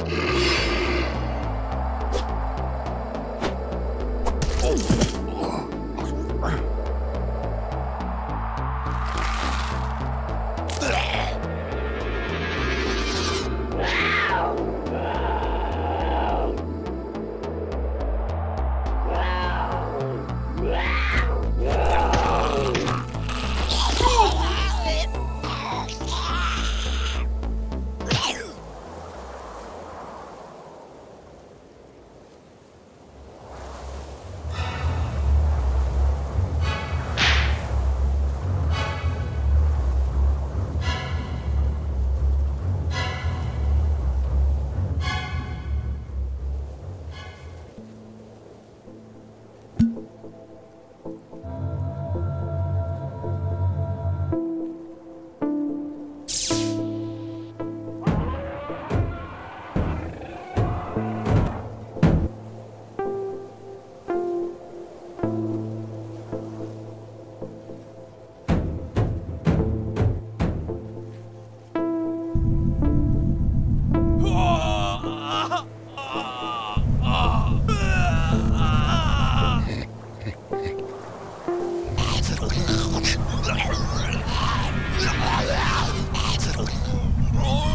Bye. Oh!